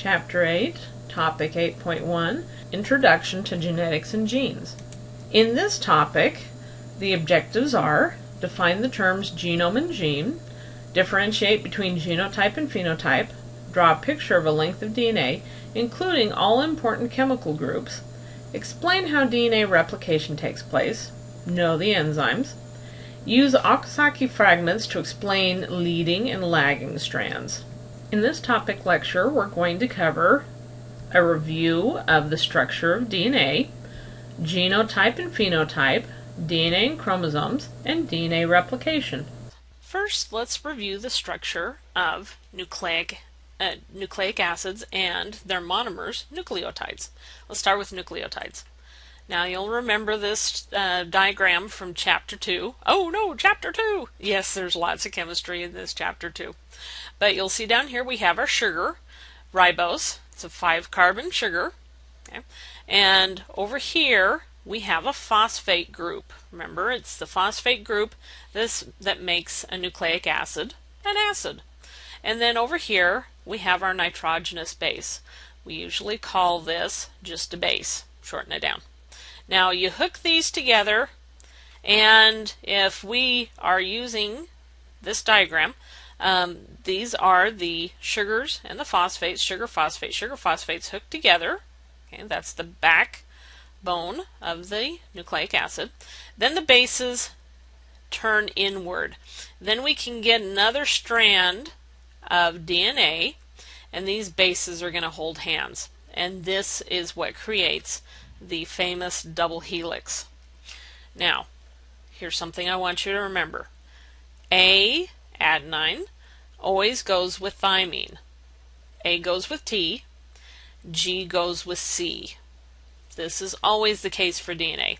Chapter 8, Topic 8.1 Introduction to Genetics and Genes. In this topic, the objectives are define the terms genome and gene, differentiate between genotype and phenotype, draw a picture of a length of DNA, including all important chemical groups, explain how DNA replication takes place, know the enzymes, use Okazaki fragments to explain leading and lagging strands. In this topic lecture, we're going to cover a review of the structure of DNA, genotype and phenotype, DNA and chromosomes, and DNA replication. First, let's review the structure of nucleic, uh, nucleic acids and their monomers, nucleotides. Let's start with nucleotides. Now you'll remember this uh, diagram from chapter 2. Oh no, chapter 2! Yes, there's lots of chemistry in this chapter 2. But you'll see down here we have our sugar, ribose. It's a 5 carbon sugar. Okay. And over here we have a phosphate group. Remember, it's the phosphate group this that makes a nucleic acid, an acid. And then over here we have our nitrogenous base. We usually call this just a base, shorten it down. Now you hook these together and if we are using this diagram, um, these are the sugars and the phosphates, sugar phosphate, sugar phosphates hooked together. Okay, that's the backbone of the nucleic acid. Then the bases turn inward. Then we can get another strand of DNA and these bases are going to hold hands. And this is what creates the famous double helix. Now, here's something I want you to remember. A adenine always goes with thymine. A goes with T, G goes with C. This is always the case for DNA.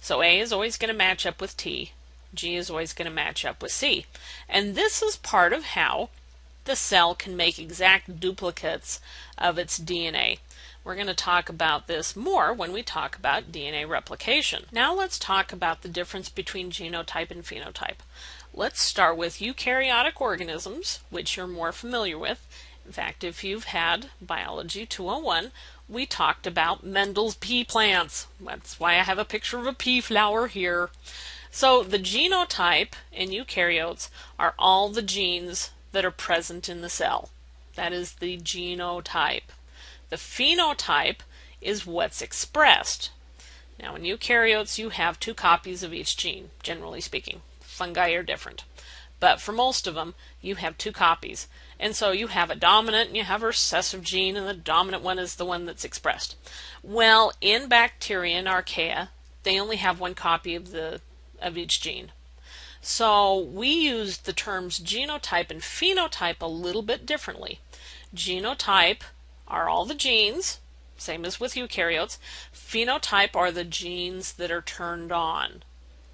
So A is always going to match up with T, G is always going to match up with C. And this is part of how the cell can make exact duplicates of its DNA. We're going to talk about this more when we talk about DNA replication. Now let's talk about the difference between genotype and phenotype. Let's start with eukaryotic organisms, which you're more familiar with. In fact, if you've had Biology 201, we talked about Mendel's pea plants. That's why I have a picture of a pea flower here. So the genotype in eukaryotes are all the genes that are present in the cell. That is the genotype. The phenotype is what's expressed. Now, in eukaryotes, you have two copies of each gene, generally speaking. Fungi are different. But for most of them, you have two copies. And so you have a dominant and you have a recessive gene, and the dominant one is the one that's expressed. Well, in bacteria and archaea, they only have one copy of the of each gene. So we use the terms genotype and phenotype a little bit differently. Genotype are all the genes, same as with eukaryotes. Phenotype are the genes that are turned on,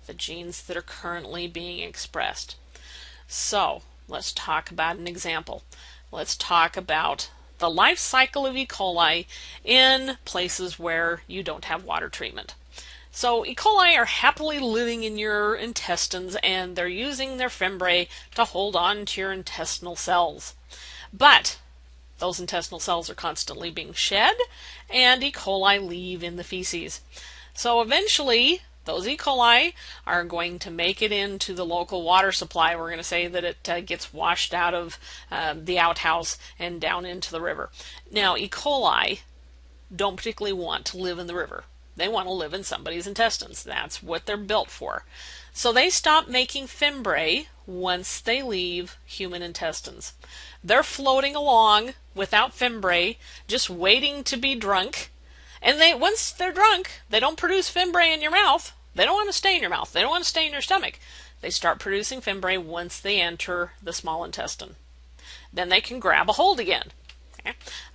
the genes that are currently being expressed. So let's talk about an example. Let's talk about the life cycle of E. coli in places where you don't have water treatment. So E. coli are happily living in your intestines and they're using their fimbriae to hold on to your intestinal cells. But those intestinal cells are constantly being shed, and E. coli leave in the feces. So eventually, those E. coli are going to make it into the local water supply. We're going to say that it uh, gets washed out of uh, the outhouse and down into the river. Now, E. coli don't particularly want to live in the river. They want to live in somebody's intestines. That's what they're built for. So they stop making fimbriae once they leave human intestines. They're floating along without fimbriae, just waiting to be drunk. And they once they're drunk, they don't produce fimbriae in your mouth. They don't want to stay in your mouth. They don't want to stay in your stomach. They start producing fimbriae once they enter the small intestine. Then they can grab a hold again.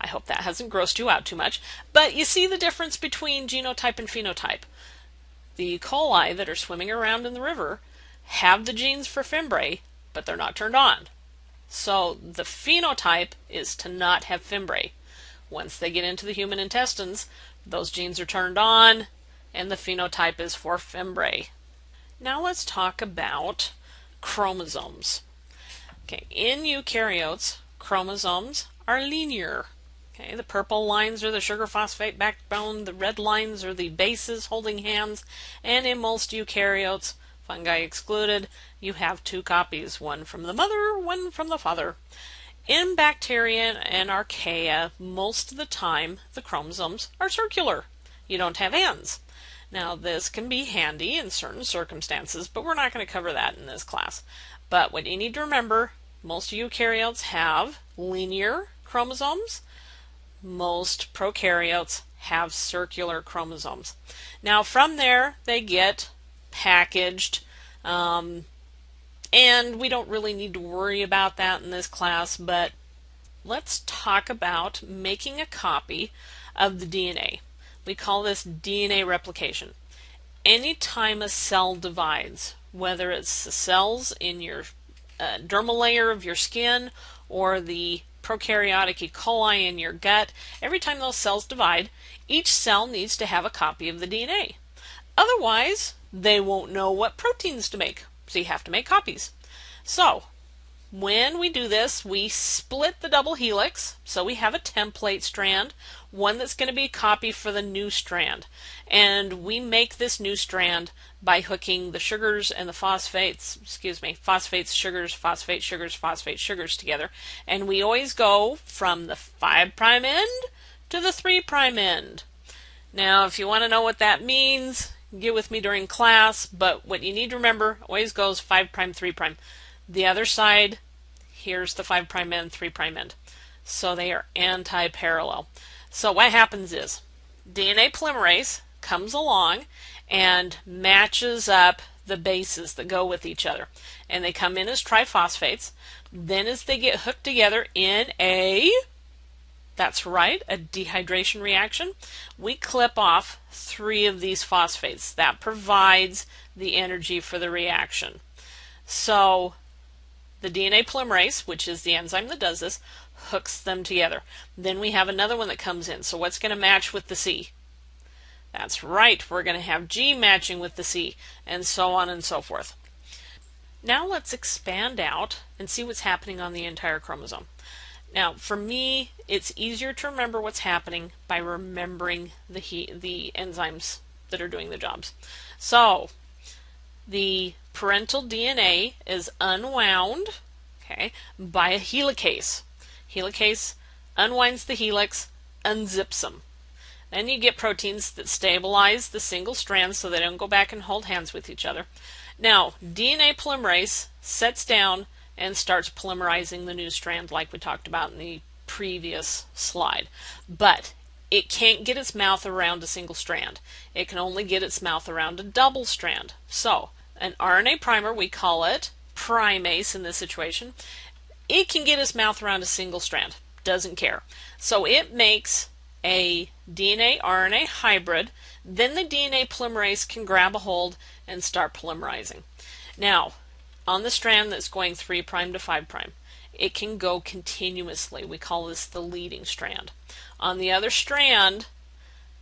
I hope that hasn't grossed you out too much. But you see the difference between genotype and phenotype. The coli that are swimming around in the river have the genes for fimbriae, but they're not turned on. So the phenotype is to not have fimbriae. Once they get into the human intestines, those genes are turned on, and the phenotype is for fimbriae. Now let's talk about chromosomes. Okay, in eukaryotes, chromosomes are linear. Okay, the purple lines are the sugar phosphate backbone, the red lines are the bases holding hands, and in most eukaryotes, fungi excluded, you have two copies, one from the mother, one from the father. In bacteria and archaea, most of the time the chromosomes are circular. You don't have ends. Now, this can be handy in certain circumstances, but we're not going to cover that in this class. But what you need to remember, most eukaryotes have linear chromosomes. Most prokaryotes have circular chromosomes. Now, from there, they get packaged um, and we don't really need to worry about that in this class, but let's talk about making a copy of the DNA. We call this DNA replication. Anytime a cell divides, whether it's the cells in your uh, dermal layer of your skin or the prokaryotic E. coli in your gut, every time those cells divide, each cell needs to have a copy of the DNA. Otherwise, they won't know what proteins to make so you have to make copies. So, when we do this, we split the double helix, so we have a template strand, one that's going to be a copy for the new strand. And we make this new strand by hooking the sugars and the phosphates, excuse me, phosphates, sugars, phosphate, sugars, phosphate, sugars together. And we always go from the 5' end to the 3' end. Now, if you want to know what that means, get with me during class, but what you need to remember always goes 5 prime 3 prime. The other side, here's the 5 prime end, 3 prime end. So they are anti-parallel. So what happens is DNA polymerase comes along and matches up the bases that go with each other. And they come in as triphosphates. Then as they get hooked together in a that's right, a dehydration reaction. We clip off three of these phosphates. That provides the energy for the reaction. So the DNA polymerase, which is the enzyme that does this, hooks them together. Then we have another one that comes in. So what's going to match with the C? That's right, we're going to have G matching with the C, and so on and so forth. Now let's expand out and see what's happening on the entire chromosome. Now, for me, it's easier to remember what's happening by remembering the he- the enzymes that are doing the jobs. So, the parental DNA is unwound, okay, by a helicase. Helicase unwinds the helix, unzips them. Then you get proteins that stabilize the single strands so they don't go back and hold hands with each other. Now, DNA polymerase sets down and starts polymerizing the new strand like we talked about in the previous slide. But it can't get its mouth around a single strand. It can only get its mouth around a double strand. So, an RNA primer, we call it primase in this situation, it can get its mouth around a single strand. Doesn't care. So it makes a DNA RNA hybrid. Then the DNA polymerase can grab a hold and start polymerizing. Now, on the strand that's going 3' to 5'. It can go continuously. We call this the leading strand. On the other strand,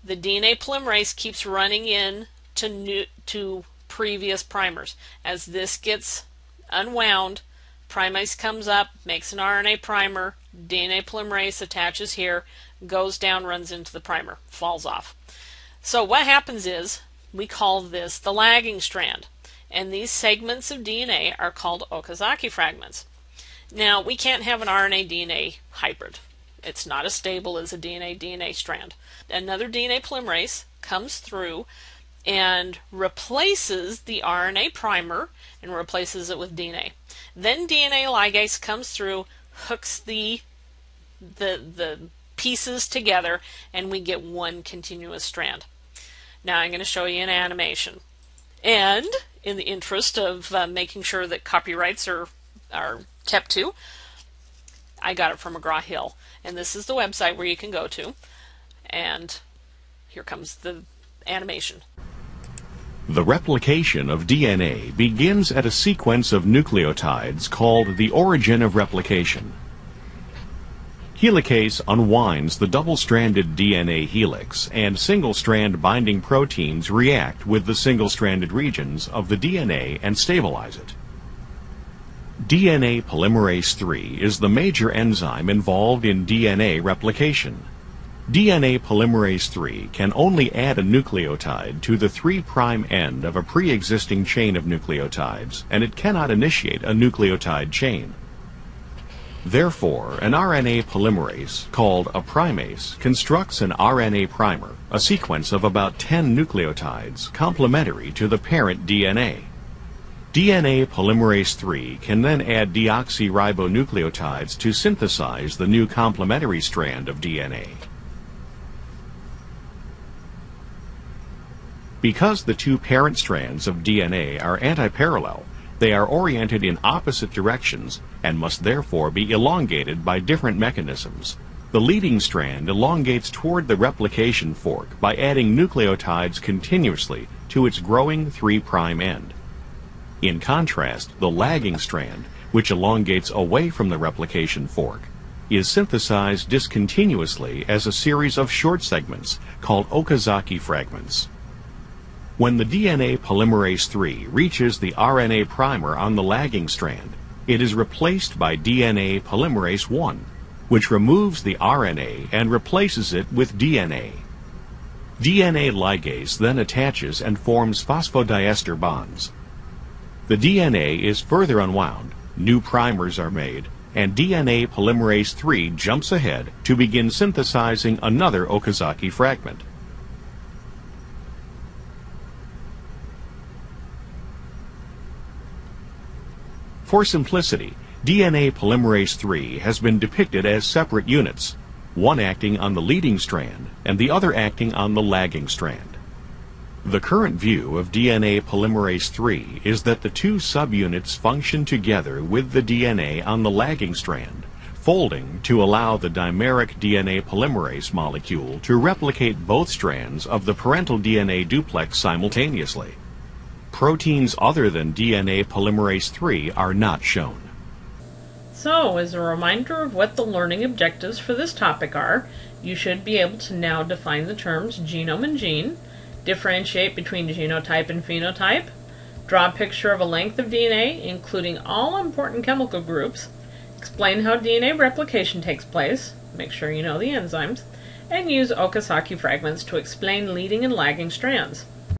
the DNA polymerase keeps running in to new, to previous primers. As this gets unwound, primase comes up, makes an RNA primer, DNA polymerase attaches here, goes down, runs into the primer, falls off. So what happens is we call this the lagging strand and these segments of DNA are called Okazaki fragments. Now, we can't have an RNA DNA hybrid. It's not as stable as a DNA DNA strand. Another DNA polymerase comes through and replaces the RNA primer and replaces it with DNA. Then DNA ligase comes through, hooks the the the pieces together and we get one continuous strand. Now I'm going to show you an animation. And in the interest of uh, making sure that copyrights are are kept to. I got it from McGraw Hill, and this is the website where you can go to. And here comes the animation. The replication of DNA begins at a sequence of nucleotides called the origin of replication. Helicase unwinds the double-stranded DNA helix, and single-strand binding proteins react with the single-stranded regions of the DNA and stabilize it. DNA polymerase III is the major enzyme involved in DNA replication. DNA polymerase III can only add a nucleotide to the 3' end of a pre-existing chain of nucleotides, and it cannot initiate a nucleotide chain. Therefore, an RNA polymerase, called a primase, constructs an RNA primer, a sequence of about 10 nucleotides complementary to the parent DNA. DNA polymerase III can then add deoxyribonucleotides to synthesize the new complementary strand of DNA. Because the two parent strands of DNA are antiparallel, they are oriented in opposite directions and must therefore be elongated by different mechanisms. The leading strand elongates toward the replication fork by adding nucleotides continuously to its growing 3' end. In contrast, the lagging strand, which elongates away from the replication fork, is synthesized discontinuously as a series of short segments called Okazaki fragments. When the DNA polymerase III reaches the RNA primer on the lagging strand, it is replaced by DNA polymerase I, which removes the RNA and replaces it with DNA. DNA ligase then attaches and forms phosphodiester bonds. The DNA is further unwound, new primers are made, and DNA polymerase III jumps ahead to begin synthesizing another Okazaki fragment. For simplicity, DNA polymerase III has been depicted as separate units, one acting on the leading strand and the other acting on the lagging strand. The current view of DNA polymerase III is that the two subunits function together with the DNA on the lagging strand, folding to allow the dimeric DNA polymerase molecule to replicate both strands of the parental DNA duplex simultaneously proteins other than DNA polymerase III are not shown. So, as a reminder of what the learning objectives for this topic are, you should be able to now define the terms genome and gene, differentiate between genotype and phenotype, draw a picture of a length of DNA, including all important chemical groups, explain how DNA replication takes place, make sure you know the enzymes, and use Okazaki fragments to explain leading and lagging strands.